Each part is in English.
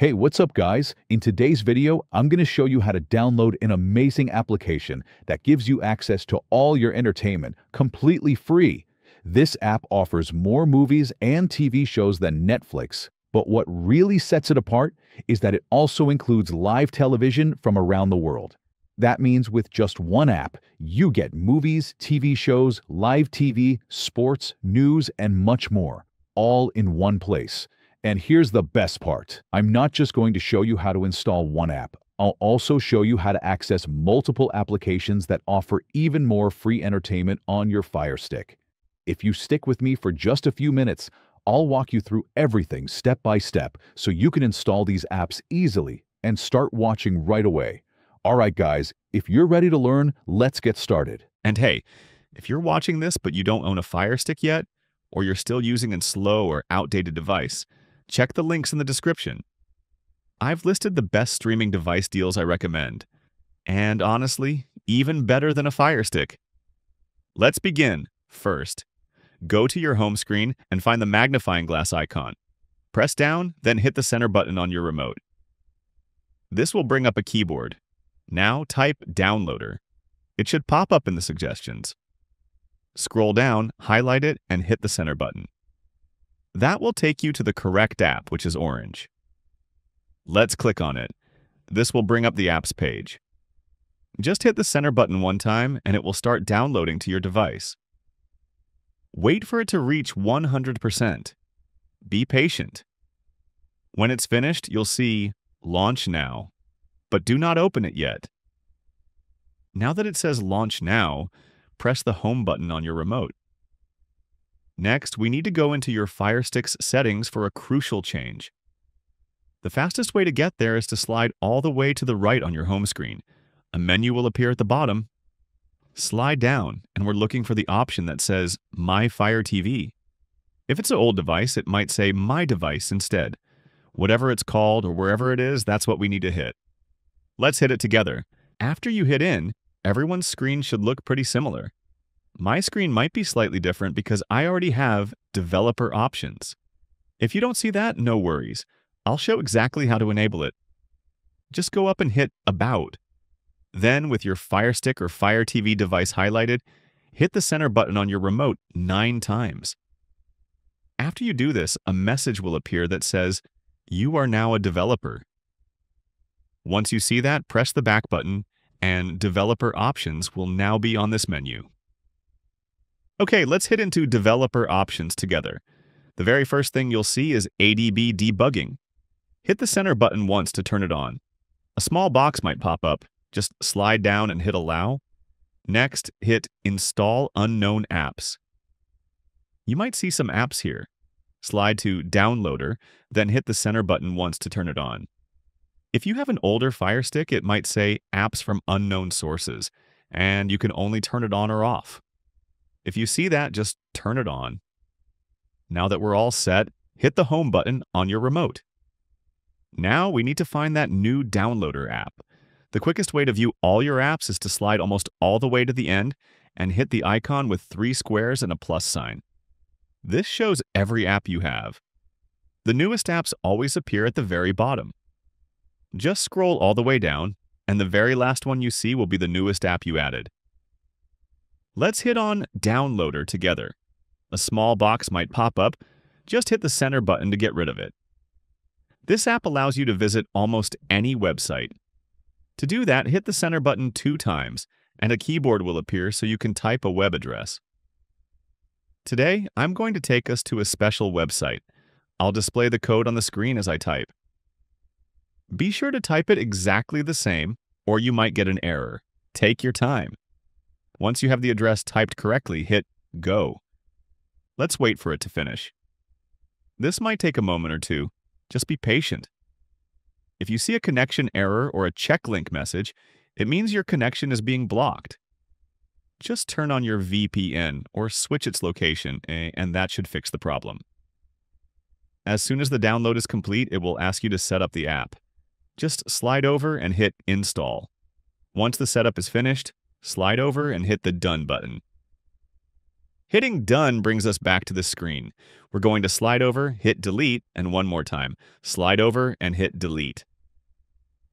Hey, what's up guys? In today's video, I'm going to show you how to download an amazing application that gives you access to all your entertainment completely free. This app offers more movies and TV shows than Netflix, but what really sets it apart is that it also includes live television from around the world. That means with just one app, you get movies, TV shows, live TV, sports, news, and much more, all in one place. And here's the best part. I'm not just going to show you how to install one app. I'll also show you how to access multiple applications that offer even more free entertainment on your Fire Stick. If you stick with me for just a few minutes, I'll walk you through everything step by step so you can install these apps easily and start watching right away. All right, guys, if you're ready to learn, let's get started. And hey, if you're watching this but you don't own a Fire Stick yet, or you're still using a slow or outdated device, check the links in the description. I've listed the best streaming device deals I recommend, and honestly, even better than a Fire Stick. Let's begin. First, go to your home screen and find the magnifying glass icon. Press down, then hit the center button on your remote. This will bring up a keyboard. Now type Downloader. It should pop up in the suggestions. Scroll down, highlight it, and hit the center button. That will take you to the correct app, which is orange. Let's click on it. This will bring up the apps page. Just hit the center button one time and it will start downloading to your device. Wait for it to reach 100%. Be patient. When it's finished, you'll see Launch Now, but do not open it yet. Now that it says Launch Now, press the Home button on your remote. Next, we need to go into your Fire Stick's settings for a crucial change. The fastest way to get there is to slide all the way to the right on your home screen. A menu will appear at the bottom. Slide down, and we're looking for the option that says My Fire TV. If it's an old device, it might say My Device instead. Whatever it's called or wherever it is, that's what we need to hit. Let's hit it together. After you hit in, everyone's screen should look pretty similar. My screen might be slightly different because I already have developer options. If you don't see that, no worries. I'll show exactly how to enable it. Just go up and hit About. Then, with your Fire Stick or Fire TV device highlighted, hit the center button on your remote nine times. After you do this, a message will appear that says, You are now a developer. Once you see that, press the back button, and Developer Options will now be on this menu. Okay, let's hit into developer options together. The very first thing you'll see is ADB debugging. Hit the center button once to turn it on. A small box might pop up. Just slide down and hit allow. Next, hit install unknown apps. You might see some apps here. Slide to downloader, then hit the center button once to turn it on. If you have an older Fire Stick, it might say apps from unknown sources, and you can only turn it on or off. If you see that, just turn it on. Now that we're all set, hit the home button on your remote. Now we need to find that new downloader app. The quickest way to view all your apps is to slide almost all the way to the end and hit the icon with three squares and a plus sign. This shows every app you have. The newest apps always appear at the very bottom. Just scroll all the way down, and the very last one you see will be the newest app you added. Let's hit on Downloader together. A small box might pop up. Just hit the center button to get rid of it. This app allows you to visit almost any website. To do that, hit the center button two times, and a keyboard will appear so you can type a web address. Today, I'm going to take us to a special website. I'll display the code on the screen as I type. Be sure to type it exactly the same, or you might get an error. Take your time. Once you have the address typed correctly, hit Go. Let's wait for it to finish. This might take a moment or two. Just be patient. If you see a connection error or a check link message, it means your connection is being blocked. Just turn on your VPN or switch its location, and that should fix the problem. As soon as the download is complete, it will ask you to set up the app. Just slide over and hit Install. Once the setup is finished, slide over and hit the Done button. Hitting done brings us back to the screen. We're going to slide over, hit delete, and one more time. Slide over and hit delete.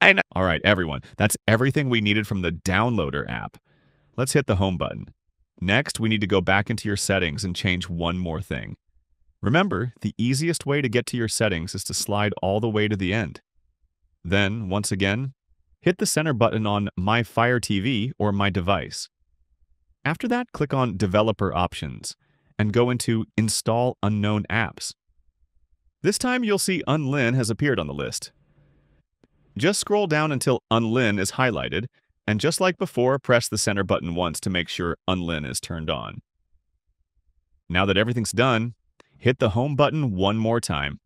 I know. All right, everyone, that's everything we needed from the Downloader app. Let's hit the home button. Next, we need to go back into your settings and change one more thing. Remember, the easiest way to get to your settings is to slide all the way to the end. Then, once again, hit the center button on My Fire TV or My Device. After that, click on Developer Options and go into Install Unknown Apps. This time you'll see Unlinked has appeared on the list. Just scroll down until Unlinked is highlighted, and just like before, press the center button once to make sure Unlinked is turned on. Now that everything's done, hit the home button one more time.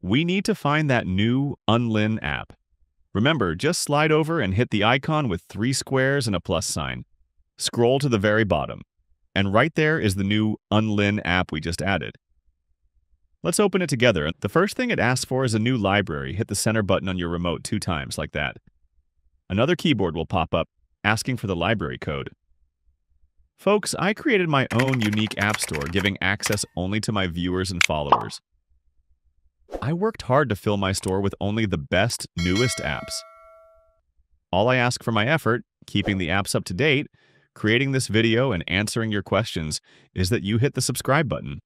We need to find that new Unlinked app. Remember, just slide over and hit the icon with three squares and a plus sign. Scroll to the very bottom, and right there is the new Unlinked app we just added. Let's open it together. The first thing it asks for is a new library. Hit the center button on your remote two times, like that. Another keyboard will pop up, asking for the library code. Folks, I created my own unique app store, giving access only to my viewers and followers. I worked hard to fill my store with only the best, newest apps. All I ask for my effort, keeping the apps up to date, creating this video, and answering your questions, is that you hit the subscribe button.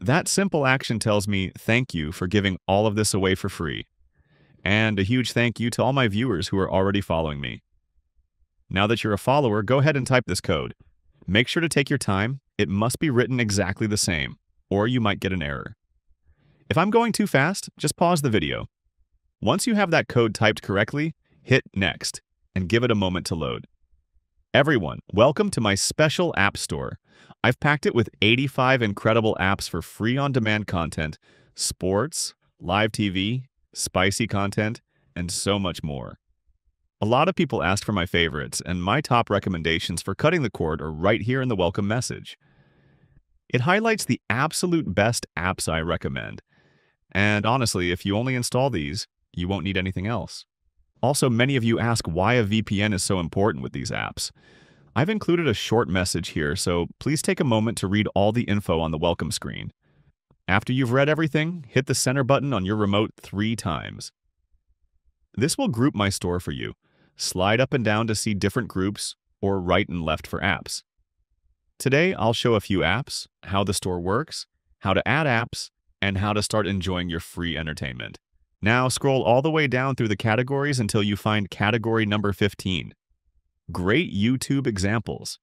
That simple action tells me thank you for giving all of this away for free. And a huge thank you to all my viewers who are already following me. Now that you're a follower, go ahead and type this code. Make sure to take your time. It must be written exactly the same, or you might get an error. If I'm going too fast, just pause the video. Once you have that code typed correctly, hit Next and give it a moment to load. Everyone, welcome to my special app store. I've packed it with 85 incredible apps for free on demand content, sports, live TV, spicy content, and so much more. A lot of people asked for my favorites, and my top recommendations for cutting the cord are right here in the welcome message. It highlights the absolute best apps I recommend. And honestly, if you only install these, you won't need anything else. Also, many of you ask why a VPN is so important with these apps. I've included a short message here, so please take a moment to read all the info on the welcome screen. After you've read everything, hit the center button on your remote three times. This will group my store for you. Slide up and down to see different groups, or right and left for apps. Today, I'll show a few apps, how the store works, how to add apps, and how to start enjoying your free entertainment. Now scroll all the way down through the categories until you find category number 15. Great YouTube examples.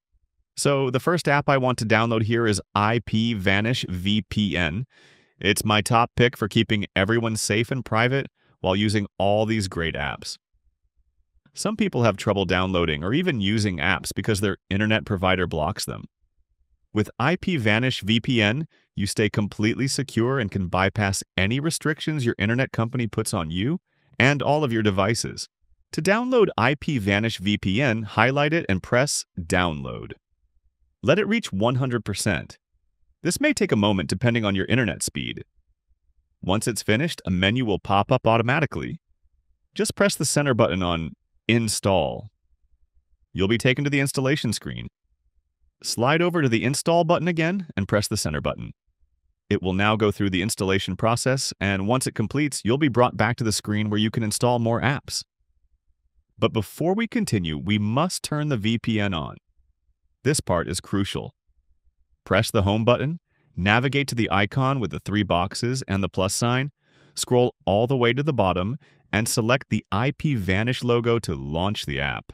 So the first app I want to download here is IP Vanish VPN. It's my top pick for keeping everyone safe and private while using all these great apps. Some people have trouble downloading or even using apps because their internet provider blocks them. With IP Vanish VPN, you stay completely secure and can bypass any restrictions your internet company puts on you and all of your devices. To download IP Vanish VPN, highlight it and press Download. Let it reach 100%. This may take a moment depending on your internet speed. Once it's finished, a menu will pop up automatically. Just press the center button on Install. You'll be taken to the installation screen. Slide over to the Install button again and press the center button. It will now go through the installation process, and once it completes, you'll be brought back to the screen where you can install more apps. But before we continue, we must turn the VPN on. This part is crucial. Press the Home button, navigate to the icon with the three boxes and the plus sign, scroll all the way to the bottom, and select the IP Vanish logo to launch the app.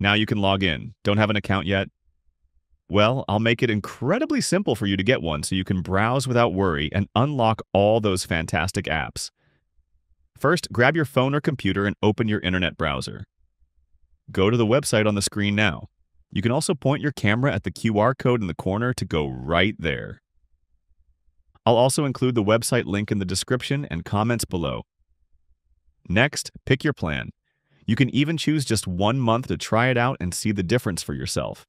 Now you can log in. Don't have an account yet? Well, I'll make it incredibly simple for you to get one so you can browse without worry and unlock all those fantastic apps. First, grab your phone or computer and open your internet browser. Go to the website on the screen now. You can also point your camera at the QR code in the corner to go right there. I'll also include the website link in the description and comments below. Next, pick your plan. You can even choose just one month to try it out and see the difference for yourself.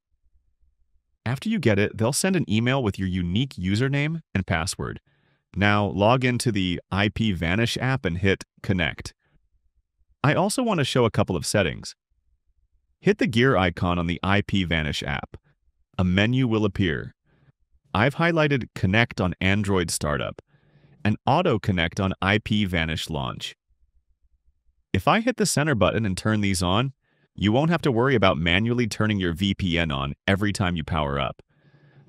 After you get it, they'll send an email with your unique username and password. Now log into the IP Vanish app and hit Connect. I also want to show a couple of settings. Hit the gear icon on the IP Vanish app. a menu will appear. I've highlighted Connect on Android Startup and Auto Connect on IP Vanish Launch. If I hit the center button and turn these on, you won't have to worry about manually turning your VPN on every time you power up.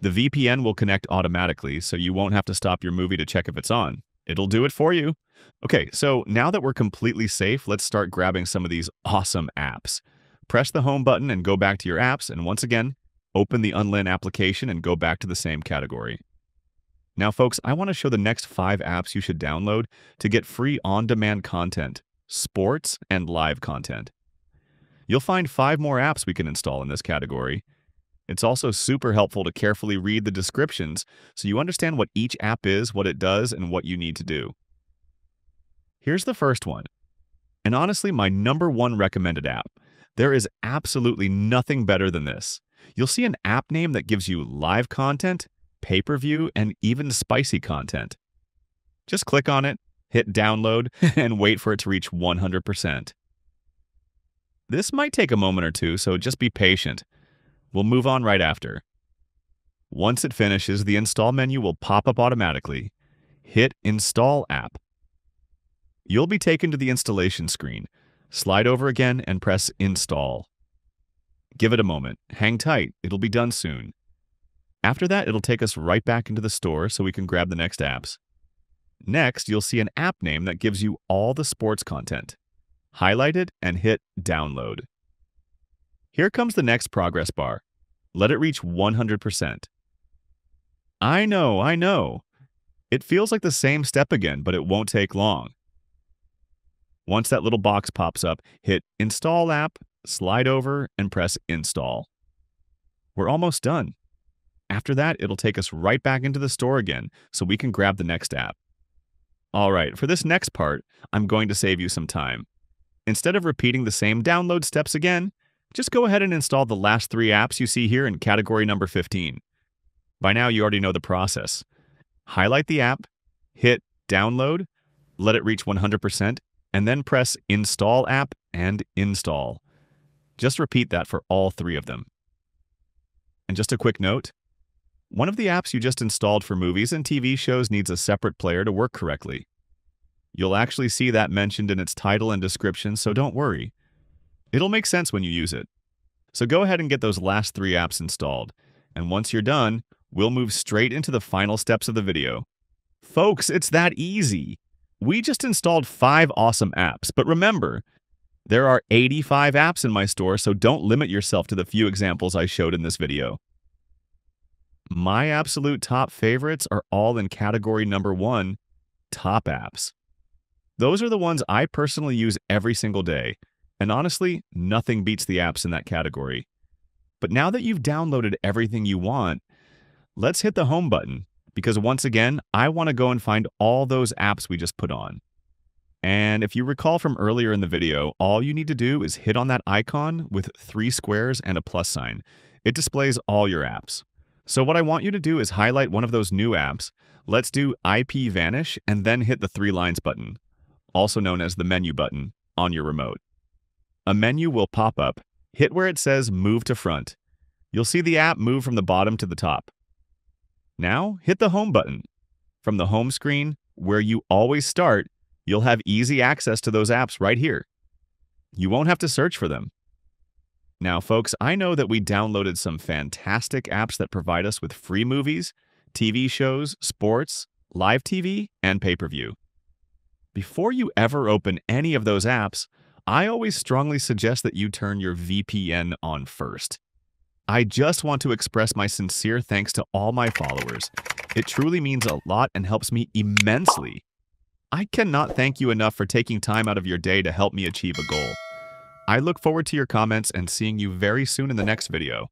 The VPN will connect automatically, so you won't have to stop your movie to check if it's on. It'll do it for you. Okay, so now that we're completely safe, let's start grabbing some of these awesome apps. Press the home button and go back to your apps, and once again, open the Unlinked application and go back to the same category. Now, folks, I want to show the next five apps you should download to get free on-demand content, sports, and live content. You'll find five more apps we can install in this category. It's also super helpful to carefully read the descriptions so you understand what each app is, what it does, and what you need to do. Here's the first one, and honestly my number one recommended app. There is absolutely nothing better than this. You'll see an app name that gives you live content, pay-per-view, and even spicy content. Just click on it, hit download, and wait for it to reach 100%. This might take a moment or two, so just be patient. We'll move on right after. Once it finishes, the install menu will pop up automatically. Hit Install App. You'll be taken to the installation screen. Slide over again and press Install. Give it a moment. Hang tight. It'll be done soon. After that, it'll take us right back into the store so we can grab the next apps. Next, you'll see an app name that gives you all the sports content. Highlight it and hit Download. Here comes the next progress bar. Let it reach 100%. I know, I know. It feels like the same step again, but it won't take long. Once that little box pops up, hit Install App slide over, and press Install. We're almost done. After that, it'll take us right back into the store again so we can grab the next app. All right, for this next part, I'm going to save you some time. Instead of repeating the same download steps again, just go ahead and install the last three apps you see here in category number 15. By now, you already know the process. Highlight the app, hit Download, let it reach 100%, and then press Install App and Install. Just repeat that for all three of them. And just a quick note, one of the apps you just installed for movies and TV shows needs a separate player to work correctly. You'll actually see that mentioned in its title and description, so don't worry. It'll make sense when you use it. So go ahead and get those last three apps installed, and once you're done, we'll move straight into the final steps of the video. Folks, it's that easy! We just installed five awesome apps, but remember, there are 85 apps in my store, so don't limit yourself to the few examples I showed in this video. My absolute top favorites are all in category number one, top apps. Those are the ones I personally use every single day, and honestly, nothing beats the apps in that category. But now that you've downloaded everything you want, let's hit the home button, because once again, I want to go and find all those apps we just put on. And if you recall from earlier in the video, all you need to do is hit on that icon with three squares and a plus sign. It displays all your apps. So what I want you to do is highlight one of those new apps. Let's do IP Vanish and then hit the three lines button, also known as the menu button, on your remote. A menu will pop up. Hit where it says Move to Front. You'll see the app move from the bottom to the top. Now, hit the Home button. From the home screen, where you always start, You'll have easy access to those apps right here. You won't have to search for them. Now, folks, I know that we downloaded some fantastic apps that provide us with free movies, TV shows, sports, live TV, and pay-per-view. Before you ever open any of those apps, I always strongly suggest that you turn your VPN on first. I just want to express my sincere thanks to all my followers. It truly means a lot and helps me immensely I cannot thank you enough for taking time out of your day to help me achieve a goal. I look forward to your comments and seeing you very soon in the next video.